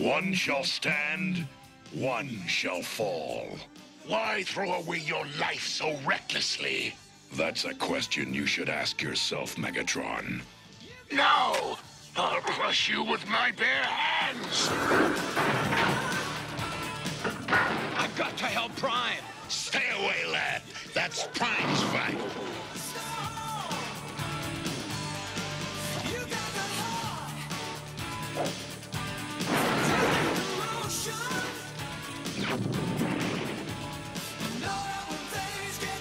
One shall stand, one shall fall. Why throw away your life so recklessly? That's a question you should ask yourself, Megatron. No! I'll crush you with my bare hands! I've got to help Prime! Stay away, lad. That's Prime's